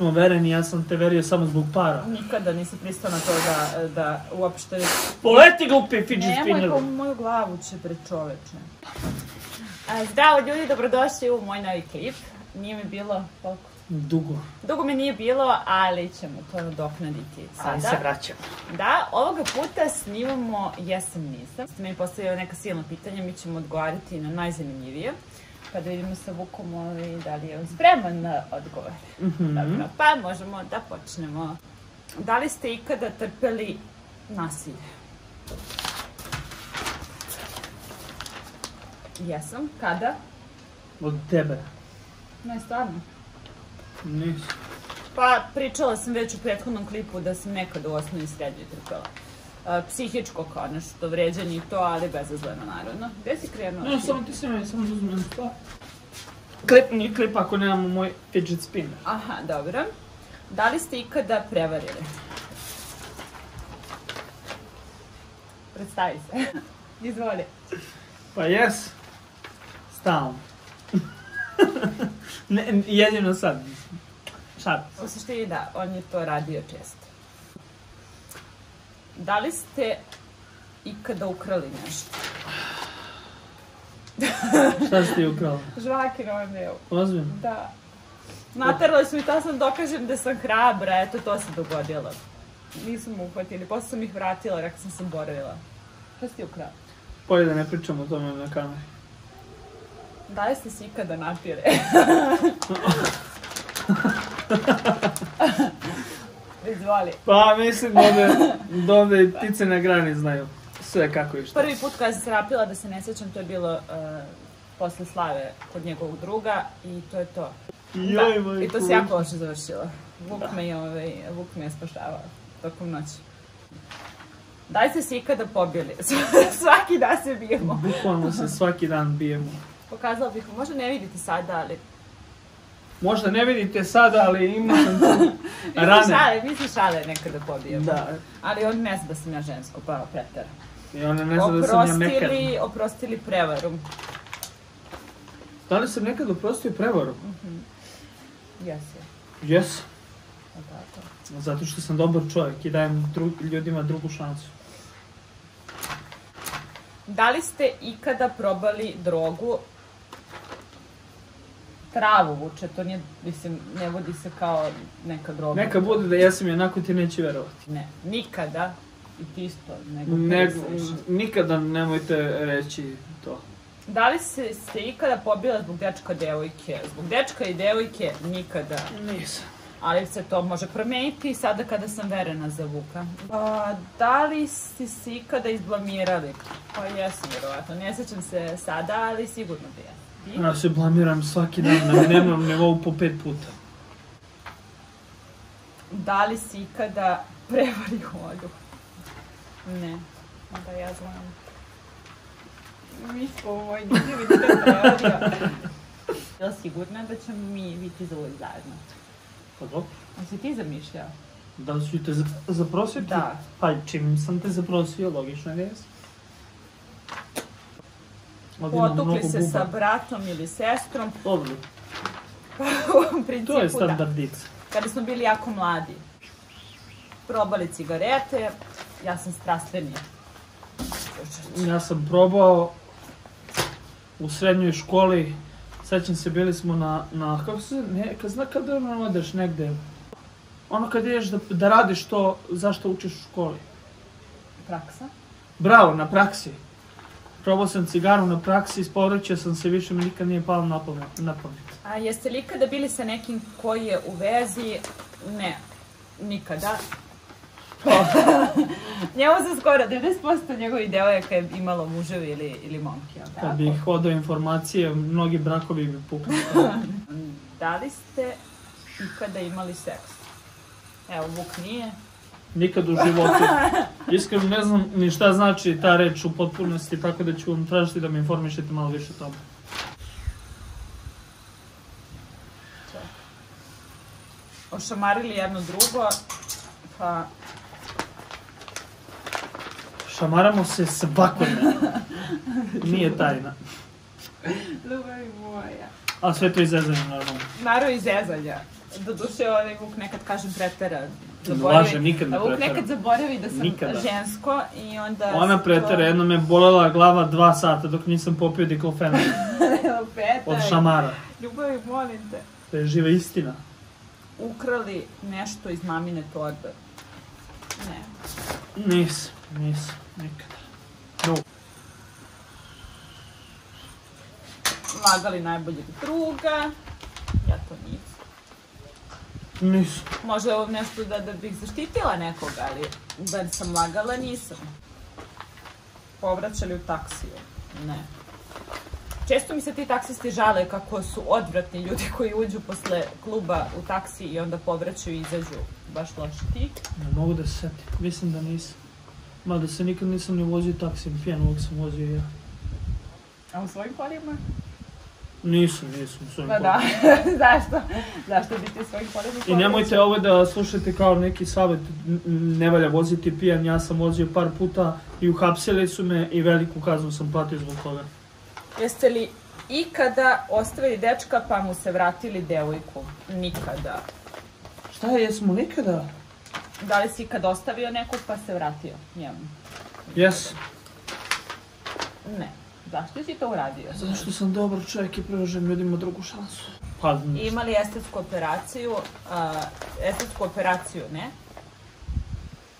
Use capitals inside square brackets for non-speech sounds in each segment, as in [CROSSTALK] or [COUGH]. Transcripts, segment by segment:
smo vereni, ja sam te verio samo zbog para. Nikada nisi pristao na to da, da uopšte... Poleti glupi fidget Nemoj spinner. po moju glavu će pred čoveče. A, zdravo ljudi, dobrodošli u moj novi klip. Nije mi bilo koliko? Dugo. Dugo mi nije bilo, ali ćemo to nadoknaditi sada. Ali se vraćam. Da, ovoga puta snimamo Jesam nisam. Ste meni postavili neka silna pitanja, mi ćemo odgovarati na najzanimljivije. Pa da vidimo sa Vukom ovaj, da li je on spreman na odgovor. Mhm. Dobro, pa možemo da počnemo. Da li ste ikada trpeli nasilje? Jesam. Kada? Od tebe. Ne, stvarno. Nisam. Pa, pričala sam već u prethodnom klipu da sam nekada u osnovi srednjoj trpela. E, psihičko kao nešto, vređanje i to, ali bezazleno naravno. Gde si krenuo? No, samo ti se meni, samo da uzmem stvar. Klip nije klip ako nemamo moj fidget spinner. Aha, dobro. Da li ste ikada prevarili? Predstavi se. [LAUGHS] Izvoli. Pa jes. Stalno. [LAUGHS] ne, jedino sad. Šalim se. U suštini da, on je to radio često. Da li ste ikada ukrali nešto? Šta si ti ukrala? Žvaki na ovom delu. Ozbiljno? Da. Naterali su mi to sam dokažem da sam hrabra, eto to se dogodilo. Nisu me uhvatili, posle sam ih vratila, rekla sam sam boravila. Šta si ti ukrala? Bolje da ne pričamo o tome na kameri. Da li ste se ikada napire? [LAUGHS] [LAUGHS] Izvoli. Pa mislim da da ovde i ptice na grani znaju sve kako i šta. Prvi put kada sam se napila, da se ne sećam, to je bilo uh, posle slave kod njegovog druga i to je to. Joj, da, moj i to se jako loše završilo. Vuk me je, ovaj, Vuk me je spašavao tokom noći. Da li ste se ikada pobili? [LAUGHS] Svaki dan se bijemo. Bukvalno se svaki dan bijemo. Pokazala bih, možda ne vidite sada, ali... Možda ne vidite sada, ali ima sam tu [LAUGHS] rane. šale, mi se šale nekada pobijemo. Da. Ali on ne zna da sam ja žensko, pa pretera. I ona ne zna da sam ja mekar. Oprostili, prevaru. Da li sam nekad oprostio prevaru? Jesi. Jes. Pa tako. Zato što sam dobar čovjek i dajem dru ljudima drugu šansu. Da li ste ikada probali drogu? Travu vuče, to nije, mislim, ne vodi se kao neka droga. Neka bude da jesam i onako ti neće verovati. Ne, nikada. I ti isto, nego Ne, nikada nemojte reći to. Da li se, ste ikada pobila zbog dečka devojke? Zbog dečka i devojke nikada. Nisam. Ali se to može promeniti sada kada sam verena za Vuka. A, da li ste se ikada izblamirali? Pa jesam, vjerovatno. Ne sećam se sada, ali sigurno da jesam. Ja se blamiram svaki dan na dnevnom nivou po pet puta. Da li si ikada prevario Olju? Ne. Da ja znam. Mi smo u moj njivi nikad prevario. [LAUGHS] Jel sigurna da ćemo mi biti za uvijek zajedno? Pa dobro. A si ti zamišljao? Da li ću te za- zaprositi? Da. Pa čim sam te zaprosio, logično da jes. Potukli se buba. sa bratom ili sestrom, Dobro, [LAUGHS] u principu to je da. standardica. Kada smo bili jako mladi. Probali cigarete, ja sam strastveni. Ja sam probao u srednjoj školi, sećam se, bili smo na, na kako se, ne, kad zna kada ono odeš negde, ono kad ideš da, da radiš to, zašto učiš u školi. Praksa? Bravo, na praksi. Probao sam cigaru na praksi, isporučio sam se, više mi nikad nije palo na pamet. Na pamet. A jeste li ikada bili sa nekim koji je u vezi? Ne, nikada. [LAUGHS] Njemu se skoro 90% njegovih devojaka je imalo muževi ili, ili momke? Kad bih hodao informacije, mnogi brakovi bi pukli. [LAUGHS] Da li ste ikada imali seks? Evo, Vuk nije. Nikad u životu. Iskreno ne znam ni šta znači ta reč u potpunosti, tako da ću vam tražiti da me informišete malo više o tome. Ošamarili jedno drugo, pa Šamaramo se svakodnevno. Nije tajna. Ljubavi moja. A sve to izezanje, naravno. Naravno iz zezanja. Doduše, ovaj Vuk nekad kažem pretera. Laže, nikad ne A Vuk pretera. nekad zaboravi da sam Nikada. žensko i onda... Ona pretera, to- jedno me bolela glava dva sata dok nisam popio diklofena [LAUGHS] Petaj. od šamara. Ljubavi, molim te. To je živa istina. Ukrali nešto iz mamine torbe. Ne. Nisam, nisam, nikada. No. Lagali najboljeg druga. Nisam. Možda je ovo nešto da, da bih zaštitila nekoga, ali da sam lagala, nisam. Povraćali u taksiju. Ne. Često mi se ti taksisti žale kako su odvratni ljudi koji uđu posle kluba u taksi i onda povraćaju i izađu baš loši ti. Ne mogu da se setim. Mislim da nisam. Mada se nikad nisam ni vozio taksijem, pijan uvijek sam vozio ja. A u svojim kolima? Nisam, nisam. svojim Pa da. [LAUGHS] Zašto? Zašto bi ti svojim kolima I nemojte ovo da slušate kao neki n- ne valja voziti pijan, ja sam vozio par puta i uhapsili su me i veliku kaznu sam platio zbog toga. Jeste li ikada ostavili dečka pa mu se vratili devojku? Nikada. Šta je, jesmo nikada? Da li si ikad ostavio nekog pa se vratio njemu? Jes. Ne. Zašto si to uradio? Zato što sam dobar čovjek i pružam ljudima drugu šansu. Pa, I Imali estetsku operaciju, a, estetsku operaciju, ne?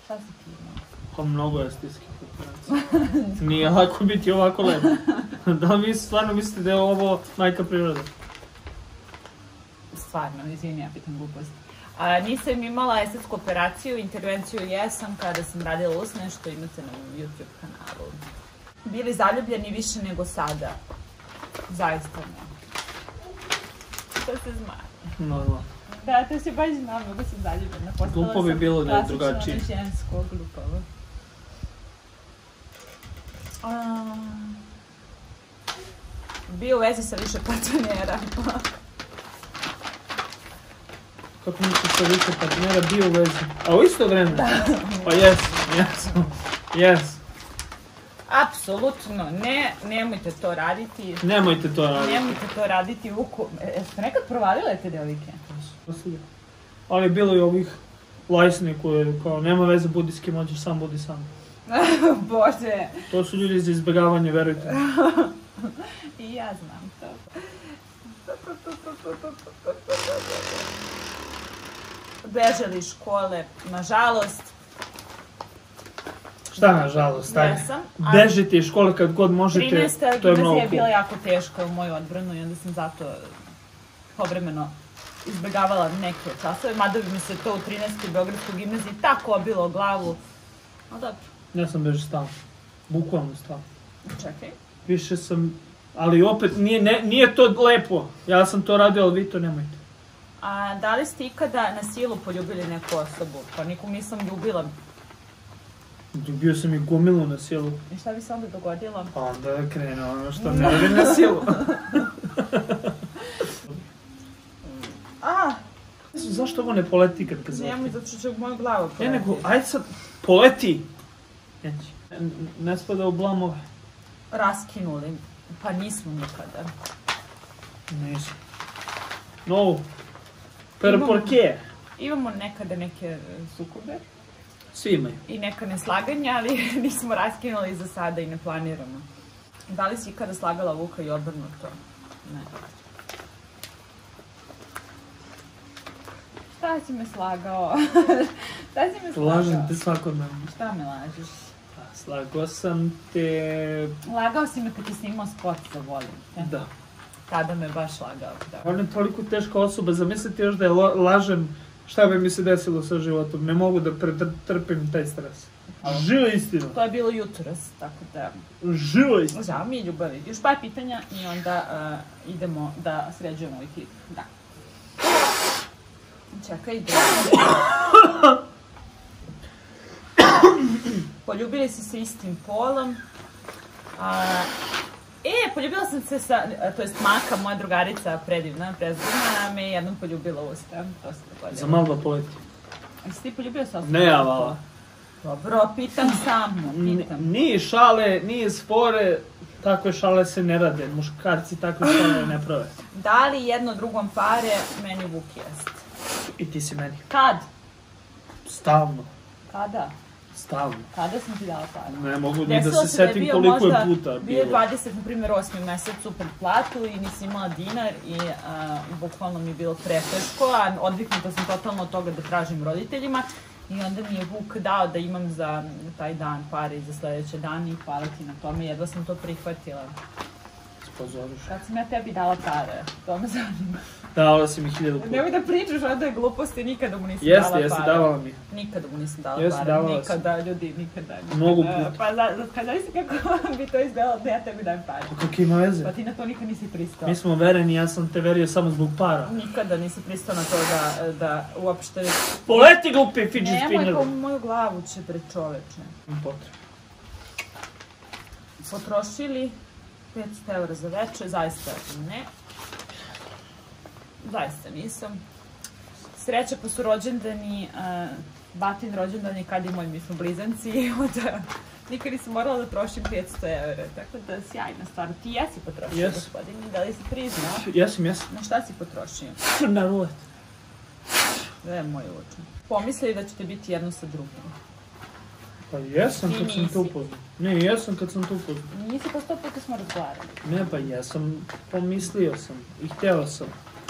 Šta si ti imao? pa mnogo estetskih operacija. Nije lako biti ovako lepo. da li vi stvarno mislite da je ovo majka priroda? Stvarno, izvini, ja pitam glupost. A, nisam imala estetsku operaciju, intervenciju jesam kada sam radila usne, što imate na YouTube kanalu. Bili zaljubljeni više nego sada. Zaista ne. To se zna. Normalno. Da, to se baš znam, mnogo sam zaljubljena. Postala Glupo bi bilo da je klasično drugačije. žensko, glupavo. A, bio u vezi sa više partnera. Kako mi se sa više partnera bio u vezi? A u isto vreme? Pa jes, jes, jes. Apsolutno ne, nemojte to raditi. Nemojte to raditi. Nemojte to raditi Vuku. E, Jeste nekad provalile te devojke? Ali bilo je ovih lajsni koje kao nema veze budi s kim hoćeš sam budi sam. [LAUGHS] Bože, To su ljudi za izbjegavanje, verujte. [LAUGHS] i ja znam to. Bežali škole, nažalost. Šta nažalost, ajde. Jesam, ali- Bežite iz škole kad god možete, 13. to je mnogo gimnazija je bila jako teška u moju odbranu i onda sam zato povremeno izbjegavala neke časove, mada bi mi se to u 13. Beogradskoj gimnaziji tako obilo glavu. Ali dobro, Ja sam beže stalno. Bukvalno stalno. čekaj. Više sam, ali opet nije, ne, nije to lepo. Ja sam to radio, ali vi to nemojte. A da li ste ikada na silu poljubili neku osobu? Pa nikom nisam ljubila. Bio sam i gomilu na silu. I šta bi se onda dogodilo? Pa onda krene ono što ne [LAUGHS] radim na silu. [LAUGHS] A, Zašto ovo ne poleti kad ga nemoj, zato što će u moju glavu Ja nego, poletiti. ajde sad, poleti! Neće. N- Ne spada u blamove. Raskinuli. Pa nismo nikada. Nisam. No. Per Imamo- porqué? Imamo nekada neke e, sukobe Svi imaju. i neka neslaganja, ali [LAUGHS] nismo raskinuli za sada i ne planiramo. Da li si ikada slagala Vuka i obrnuto? Ne. Šta si me slagao? [LAUGHS] Šta si me slagao? Lažem te svakodnevno. Šta me lažeš? Pa, Slagao sam te... Lagao si me kad ti snimao spot za volim. Da. Tada me baš lagao, da. On je toliko teška osoba, zamislite još da je lažem šta bi mi se desilo sa životom. Ne mogu da pretrpim taj stres. Živa istina. To je bilo jutros, tako da... Živa istina. Žao mi je ljubavi. Još par pitanja i onda uh, idemo da sređujemo ovaj klip. Da. Čekaj, da... [COUGHS] Poljubili si se istim polom. A, e, poljubila sam se sa, to jest Maka, moja drugarica predivna, prezivna, me je jednom poljubila usta. To se dogodilo. Za malo da poleti. Jesi ti poljubio sa osobom? Ne, ja vala. Dobro, pitam samo, pitam. Ni šale, ni spore, takve šale se ne rade. Muškarci takve šale ne prave. [CLEARS THROAT] Da li jedno drugom pare, meni Vuk jest. I ti si meni. Kad? Stalno. Kada? Stalno. Kada sam ti dala pare? Ne mogu ni da se da setim koliko je puta Bio je bilo. 20, na primjer, 8. mesecu pred platu i nisi imala dinar i a, bukvalno mi je bilo preteško, a odviknuta sam totalno od toga da tražim roditeljima. I onda mi je Vuk dao da imam za taj dan pare i za sledeće dane i hvala ti na tome, jedva sam to prihvatila. Spozoriš. Kad sam ja tebi dala pare, to me zanima. Dala si mi hiljadu puta. Nemoj da pričaš onda je gluposti, nikada mu nisam Jeste, dala jeste, pare. davala mi. Nikada mu nisam dala Jeste, pare, davala nikada, ljudi, nikada. nikada. Mnogo puta. Pa, za, pa znaš kako [LAUGHS] bi to izgledalo da ja tebi dajem pare. Pa Kako ima veze? Pa ti na to nikad nisi pristao. Mi smo vereni, ja sam te verio samo zbog para. Nikada nisi pristao na to da, da uopšte... Poleti glupi fidget Nemoj spinner. po moju glavu će pred čoveče. Potrebe. Potrošili 500 eura za veče, zaista ne. Zaista nisam. Sreća pa su rođendani, uh, batin rođendan je kad i moj, mi smo blizanci i onda nikad nisam morala da trošim 500 eura. Tako da sjajna stvar. Ti jesi potrošio, Jes. gospodine, da li si priznao? Jesam, jesam. Na šta si potrošio? Na rulet. Da je moj učin. Pomislili da ćete biti jedno sa drugim. Pa jesam kad sam to upoznao. Ne, jesam kad sam to upoznao. Nisi pa sto puta smo razgovarali. Ne, pa jesam, pomislio sam i hteo sam.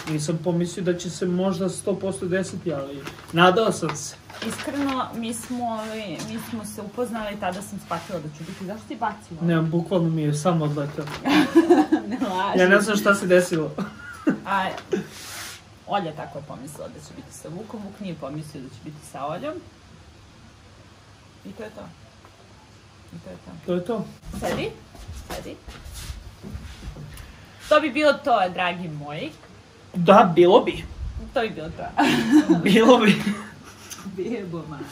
Nisam pomislio da će se možda 100% desiti, ali nadao sam se. Iskreno, mi smo, mi smo se upoznali, tada sam shvatila da ću biti. Zašto ti bacio? Ne, bukvalno mi je samo odletao. [LAUGHS] ne laži. Ja ne znam šta se desilo. A, Olja je tako pomislila da će biti sa Vukom, Vuk nije pomislio da će biti sa Oljom. I to je to. I to je to. To je to. Sedi, sedi. To bi bilo to, dragi moji. Da, bilo bi. To bi bilo to. [LAUGHS] Bilo bi. Bebo, manje.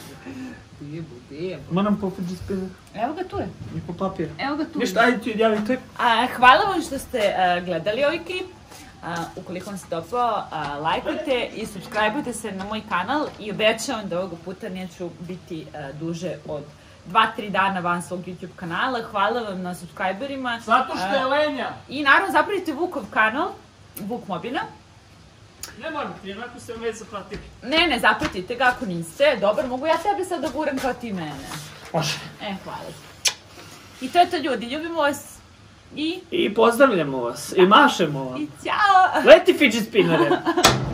Bebo, bebo. Moram po fidget spinner Evo ga tu je. i po papir. Evo ga tu. Ništa, ajde ti odjavi klip. A, hvala vam što ste a, gledali ovaj klip. A, ukoliko vam se dopao, a, lajkujte i subscribeujte se na moj kanal i obećavam da ovoga puta neću biti a, duže od 2-3 dana van svog YouTube kanala. Hvala vam na subscriberima. Zato što je lenja. I naravno zapratite Vukov kanal, Vuk Mobina. Ne moram ti, onako se već zapratili. Ne, ne, zapratite ga ako niste. Dobar, mogu ja tebe sad da buram kao ti mene. Može. E, hvala. I to je to ljudi, ljubimo vas. I, I pozdravljamo vas. I mašemo vam. i ćao! Leti fidget spinnere. [LAUGHS]